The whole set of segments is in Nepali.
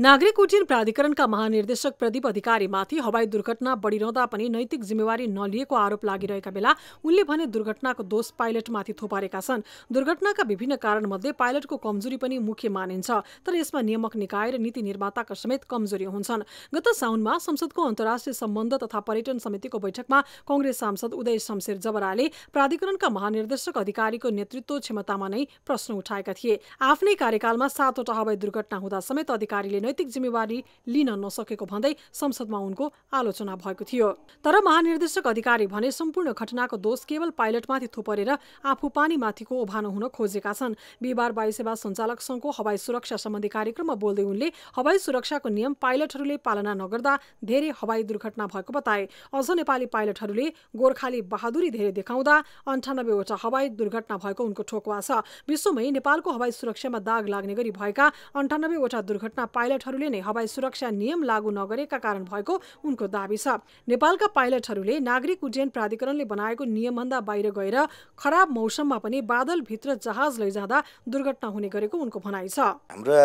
नागरिक उड्डयन प्राधिकरणका महानिर्देशक प्रदीप अधिकारीमाथि हवाई दुर्घटना बढिरहँदा पनि नैतिक जिम्मेवारी नलिएको आरोप लागिरहेका बेला उनले भने दुर्घटनाको दोष पाइलटमाथि थोपारेका छन्। दुर्घटनाका विभिन्न कारणमध्ये पाइलटको कमजोरी पनि मुख्य मानिन्छ तर यसमा नियामक निकाय र नीति निर्माताका समेत कमजोरी हुन्छन्। गत साउनमा संसदको अन्तर्राष्ट्रिय सम्बन्ध तथा पर्यटन समितिको बैठकमा कंग्रेस सांसद उदय शमशेर जबराले प्राधिकरणका महानिर्देशक अधिकारीको नेतृत्व क्षमतामा नै प्रश्न उठाएका थिए। आफ्नै कार्यकालमा सातवटा हवाई दुर्घटना हुँदा समेत अधिकारीले नैतिक जिम्मेवारी लिन नसकेको भन्दै संसदमा उनको आलोचना भएको थियो। तर महानिर्देशक अधिकारी भने सम्पूर्ण घटनाको दोष केवल पाइलटमाथि थुपरेर आफू पानीमाथिको ओभानो हुन खोजेका छन्। बिहिबार वायु सेवा सञ्चालक संघको हवाई सुरक्षा सम्बन्धी कार्यक्रममा बोल्दै उनले हवाई सुरक्षाको नियम पाइलटहरूले पालना नगर्दा धेरै हवाई दुर्घटना भएको बताए। अझ नेपाली पाइलटहरूले गोर्खाली बहादुरी धेरै देखाउँदा अन्ठानब्बेवटा हवाई दुर्घटना भएको उनको ठोकवा छ। विश्वमै नेपालको हवाई सुरक्षामा दाग लाग्ने गरी भएका अन्ठानब्बेवटा दुर्घटना पाइलटहरूले नै हवाई सुरक्षा नियम लागू नगरेका कारण भएको उनको दावी छ। नेपालका पाइलटहरूले नागरिक उड्डयन प्राधिकरणले बनाएको नियमभन्दा बाहिर गएर खराब मौसममा पनि बादलभित्र जहाज लैजाँदा दुर्घटना हुने गरेको उनको भनाइ छ। हाम्रा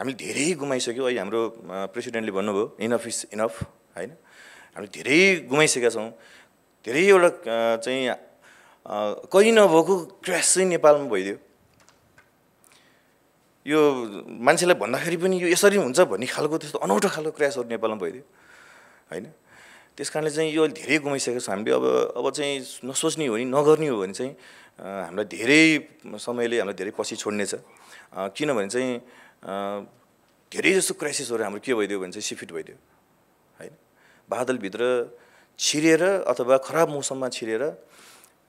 हामीले धेरै गुमाइसक्यौँ। अहिले हाम्रो प्रेसिडेन्टले भन्नुभयो इनफ इज इनफ होइन? हामीले धेरै गुमाइसकेका छौँ। धेरैवटा चाहिँ कहीँ नभएको क्रास चाहिँ नेपालमा भइदियो। यो मान्छेलाई भन्दाखेरि पनि यो यसरी हुन्छ भन्ने खालको त्यस्तो अनौठो खालको क्रासहरू नेपालमा भइदियो। होइन? त्यस कारणले चाहिँ यो धेरै गुमाइसकेको छ हामीले। अब अब चाहिँ नसोच्ने हो भने नगर्ने हो भने चाहिँ हामीलाई धेरै समयले हामीलाई धेरै पछि छोड्नेछ किनभने चाहिँ धेरै जस्तो क्राइसिसहरू हाम्रो के भइदियो भने चाहिँ सिफिट भइदियो। होइन? बादलभित्र छिरेर अथवा खराब मौसममा छिरेर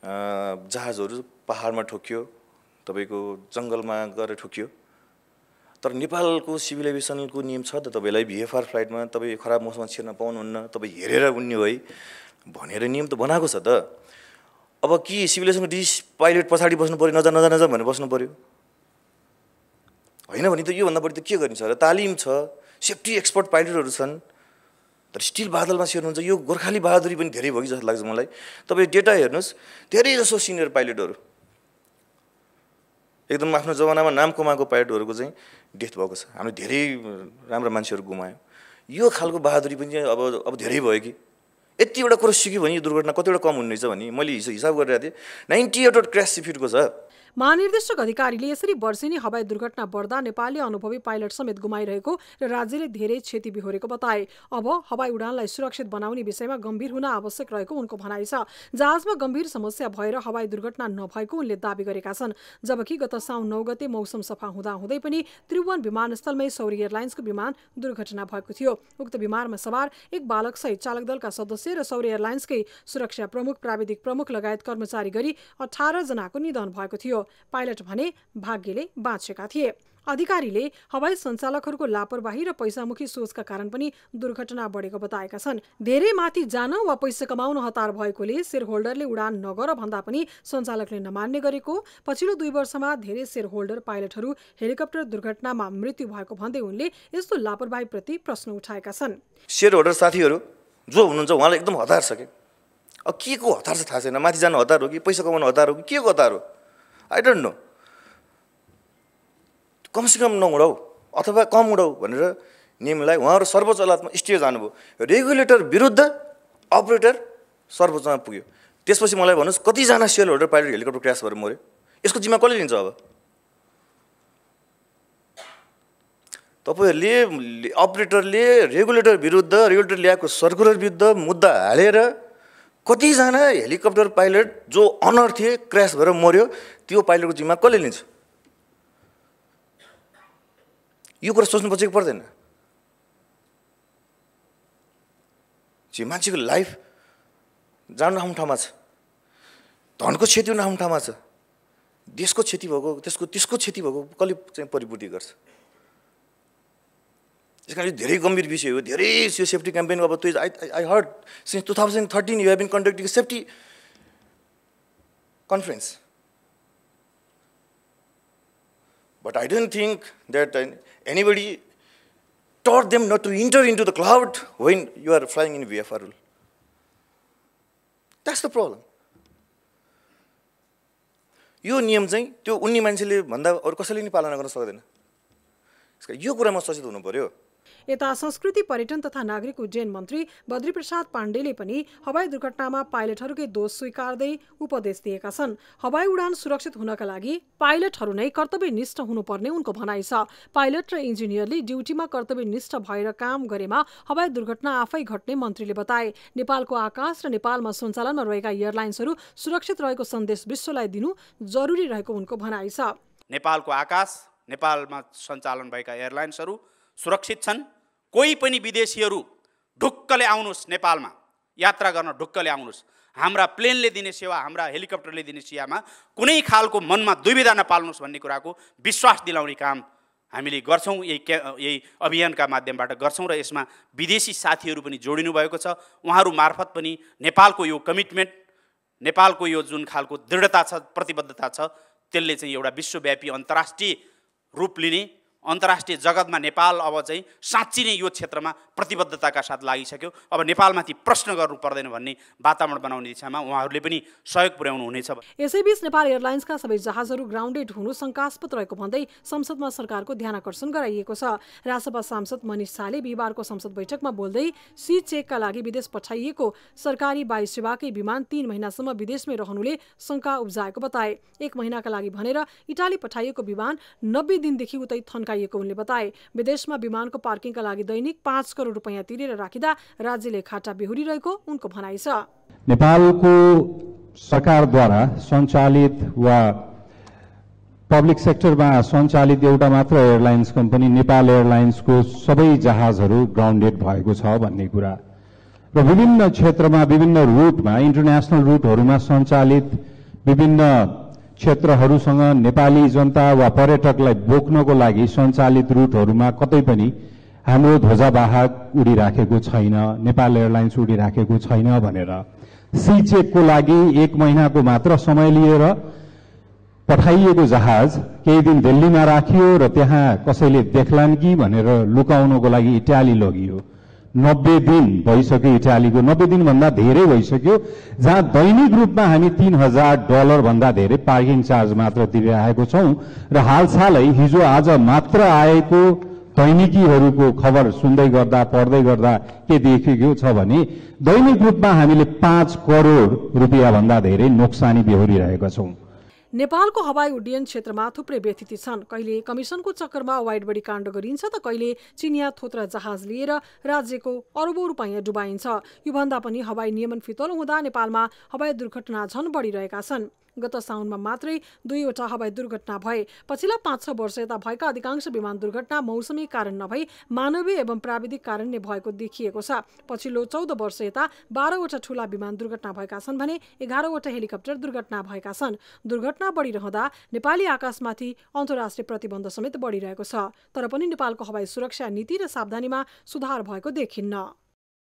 जहाजहरू पहाडमा ठोकियो तपाईँको जङ्गलमा गएर ठोकियो। तर नेपालको सिभिल एभिएसनको नियम छ त तपाईँलाई भिएफआर फ्लाइटमा तपाईँ खराब मौसममा छिर्न पाउनुहुन्न तपाईँ हेरेर उड्ने है भनेर नियम त बनाएको छ त। अब कि सिभिल एभिएसनको डिस पाइलट पछाडि बस्नु पऱ्यो नजा नजा नजा भनेर बस्नु पऱ्यो होइन भने त योभन्दा बढी त के गरिन्छ र तालिम छ सेफ्टी एक्सपर्ट पाइलटहरू छन् तर स्टिल बादलमा छिर्नुहुन्छ यो गोर्खाली बहादुरी पनि धेरै भयो कि जस्तो लाग्छ मलाई। तपाईँ डेटा हेर्नुहोस् धेरै जसो सिनियर पाइलटहरू। एकदम आफ्नो जमानामा नाम कमाएको पाइलटहरूको चाहिँ डेथ भएको छ। हामीले धेरै राम्रो मान्छेहरू गुमायौँ। यो खालको बहादुरी पनि अब अब धेरै भयो कि। यतिवटा कुरो सिक्यो भने यो दुर्घटना कतिवटा कम हुने रहेछ भने मैले हिसाब गरिरहेको थिएँ। नाइन्टी एटवटा क्रास सिफिटको छ। महानिर्देशक अधिकारीले यसरी वर्षेनी हवाई दुर्घटना बढ्दा नेपालले अनुभवी पाइलट समेत गुमाइरहेको र राज्यले धेरै क्षति बिहोरेको बताए। अब हवाई उडानलाई सुरक्षित बनाउने विषयमा गम्भीर हुन आवश्यक रहेको उनको भनाइ छ। जहाजमा गम्भीर समस्या भएर हवाई दुर्घटना नभएको उनले दावी गरेका छन्। जबकि गत साउन नौ गते मौसम सफा हुँदा हुँदै पनि त्रिभुवन विमानस्थलमै सौरी एयरलाइन्सको विमान दुर्घटना भएको थियो। उक्त विमानमा सवार एक बालक सहित चालक दलका सदस्य र सौरी एयरलाइन्सकै सुरक्षा प्रमुख प्राविधिक प्रमुख लगायत कर्मचारी गरी अठार जनाको निधन भएको थियो। पाइलट भने भाग्यले बाँचेका थिए। अधिकारीले हवाई सञ्चालकहरूको लापरवाही र पैसामुखी सोचका कारण पनि दुर्घटना बढेको बताएका छन्। धेरै माथि जान वा पैसा कमाउन हतार भएकोले सेयर होल्डरले उडान नगर भन्दा पनि सञ्चालकले नमान्ने गरेको। पछिल्लो दुई वर्षमा धेरै सेयर होल्डर पाइलटहरू हेलिकप्टर दुर्घटनामा मृत्यु भएको भन्दै उनले यस्तो लापरवाहीप्रति प्रश्न उठाएका छन्। सेयर होल्डर साथीहरू जो हुनुहुन्छ उहाँलाई एकदम हतार छ कि? अब के को हतार छ थाहा छैन। माथि जानु हतार हो कि? पैसा कमाउनु हतार हो कि? के को हतार हो? आई डोन्ट नो कमसेकम नउडाउ अथवा कम उडाउ भनेर नियमलाई उहाँहरू सर्वोच्च अदालतमा स्टे जानुभयो। रेगुलेटर विरुद्ध अपरेटर सर्वोच्चमा पुग्यो। त्यसपछि मलाई भन्नुहोस् कतिजना sale holder pilot helicopter crash भएर मऱ्यो? यसको जिम्मा कसले लिन्छ अब? तपाईँहरूले अपरेटरले रेगुलेटर विरुद्ध रेगुलेटर ल्याएको सर्कुलर विरुद्ध मुद्दा हालेर कतिजना हेलिकप्टर पाइलट जो अनर थिए क्रास भएर मऱ्यो त्यो पाइलटको जिम्मा कसले लिन्छ? यो कुरा सोच्नुपर्छ कि पर्दैन? मान्छेको लाइफ जानु आफ्नो ठाउँमा छ धनको क्षति हुनु आफ्नो ठाउँमा छ देशको क्षति भएको त्यसको त्यसको क्षति भएको कसले चाहिँ परिपूर्ति गर्छ? त्यस कारण धेरै गम्भीर विषय हो धेरै यो सेफ्टी क्याम्पेन अब त्यो I I heard since two thousand thirteen you have been conducting safety conference but I don't think that anybody taught them not to enter into the cloud when you are flying in VFR rule. That's the problem. यो नियम चाहिँ त्यो उन्नी मान्छेले भन्दा अरू कसैले नि पालना गर्न सक्दैन यो कुरामा सचेत हुनु पऱ्यो यता संस्कृति पर्यटन तथा नागरिक उड्डयन मन्त्री बद्रीप्रसाद पाण्डेले पनि हवाई दुर्घटनामा पाइलटहरूकै दोष स्वीकार्दै उपदेश दिएका छन्। हवाई उडान सुरक्षित हुनका लागि पाइलटहरू नै कर्तव्यनिष्ठ हुनुपर्ने उनको भनाइ छ। पाइलट र इन्जिनियरले ड्युटीमा कर्तव्यनिष्ठ भएर काम गरेमा हवाई दुर्घटना आफै घट्ने मन्त्रीले बताए। नेपालको आकाश र नेपालमा सञ्चालनमा रहेका एयरलाइन्सहरू सुरक्षित रहेको सन्देश विश्वलाई दिनु जरुरी रहेको उनको भनाइ छ। नेपालको आकाश नेपालमा सञ्चालन भएका एयरलाइन्सहरू सुरक्षित छन्। कोही पनि विदेशीहरू ढुक्कले आउनुहोस् नेपालमा। यात्रा गर्न ढुक्कले आउनुहोस्। हाम्रा प्लेनले दिने सेवा हाम्रा हेलिकप्टरले दिने सेवामा कुनै खालको मनमा दुविधा नपाल्नुहोस् भन्ने कुराको विश्वास दिलाउने काम हामीले गर्छौँ। यही यही अभियानका माध्यमबाट गर्छौँ र यसमा विदेशी साथीहरू पनि जोडिनु भएको छ। उहाँहरू मार्फत पनि नेपालको यो कमिटमेन्ट नेपालको यो जुन खालको दृढता छ प्रतिबद्धता छ त्यसले चाहिँ एउटा विश्वव्यापी अन्तर्राष्ट्रिय रूप लिने अन्तर्राष्ट्रिय जगतमा नेपाल अब चाहिँ साँच्ची नै यो क्षेत्रमा प्रतिबद्धताका साथ लागिसक्यो। अब नेपालमाथि प्रश्न गर्नु पर्दैन भन्ने वातावरण बनाउने दिशामा उहाँहरूले पनि सहयोग पुर्याउनु हुनेछ यसैबीच नेपाल एयरलाइन्सका सबै जहाजहरू ग्राउन्डेड हुनु शङ्कास्पद रहेको भन्दै संसदमा सरकारको ध्यान आकर्षण गराइएको छ। राजसभा सांसद मनिष शाहले बिहिबारको संसद बैठकमा बोल्दै सी चेकका लागि विदेश पठाइएको सरकारी वायु सेवाकै विमान तीन महिनासम्म विदेशमै रहनुले शङ्का उब्जाएको बताए। एक महिनाका लागि भनेर इटाली पठाइएको विमान नब्बे दिनदेखि उतै थन्काइ लगाइएको उनले बताए विदेशमा विमानको पार्किङका लागि दैनिक पाँच करोड रुपियाँ तिरेर राखिँदा राज्यले खाटा बेहोरिरहेको उनको भनाइ छ। नेपालको सरकारद्वारा सञ्चालित वा पब्लिक सेक्टरमा सञ्चालित एउटा मात्र एयरलाइन्स कम्पनी नेपाल एयरलाइन्सको सबै जहाजहरू ग्राउन्डेड भएको छ भन्ने कुरा। र विभिन्न क्षेत्रमा विभिन्न रुटमा इन्टरनेसनल रुटहरूमा सञ्चालित विभिन्न क्षेत्रहरूसँग नेपाली जनता वा पर्यटकलाई बोक्नको लागि सञ्चालित रुटहरूमा कतै पनि हाम्रो ध्वजावाहक उडिराखेको छैन नेपाल एयरलाइन्स उडिराखेको छैन भनेर। सी चेकको लागि एक महिनाको मात्र समय लिएर पठाइएको जहाज केही दिन दिल्लीमा राखियो र त्यहाँ कसैले देख्लान् कि भनेर लुकाउनको लागि इटाली लगियो। नब्बे दिन भइसक्यो इटालीको। नब्बे दिनभन्दा धेरै भइसक्यो। जहाँ दैनिक रूपमा हामी तिन हजार डलरभन्दा धेरै पार्किङ चार्ज मात्र तिरिरहेको छौँ र हालसालै हिजो आज मात्र आएको दैनिकीहरूको खबर सुन्दै गर्दा पढ्दै गर्दा के देखेको छ भने दैनिक रूपमा हामीले पाँच करोड रुपियाँभन्दा धेरै नोक्सानी बेहोरिरहेका छौँ। नेपालको हवाई उड्डयन क्षेत्रमा थुप्रै व्यतिथि छन्। कहिले कमिसनको चक्करमा वाइड बडी काण्ड गरिन्छ त कहिले चिनिया थोत्रा जहाज लिएर राज्यको अरबौँ रुपियाँ डुबाइन्छ। योभन्दा पनि हवाई नियमन फितलो हुँदा नेपालमा हवाई दुर्घटना झन् बढिरहेका छन्। गत साउनमा मात्रै दुईवटा हवाई दुर्घटना भए। पछिल्ला पाँच छ वर्ष यता भएका अधिकांश विमान दुर्घटना मौसमी कारण नभई मानवीय एवं प्राविधिक कारण नै भएको देखिएको छ। पछिल्लो चौध वर्ष यता बाह्रवटा ठूला विमान दुर्घटना भएका छन् भने एघारवटा हेलिकप्टर दुर्घटना भएका छन्। दुर्घटना बढिरहँदा नेपाली आकाशमाथि अन्तर्राष्ट्रिय प्रतिबन्ध समेत बढिरहेको छ। तर पनि नेपालको हवाई सुरक्षा नीति र सावधानीमा सुधार भएको देखिन्न।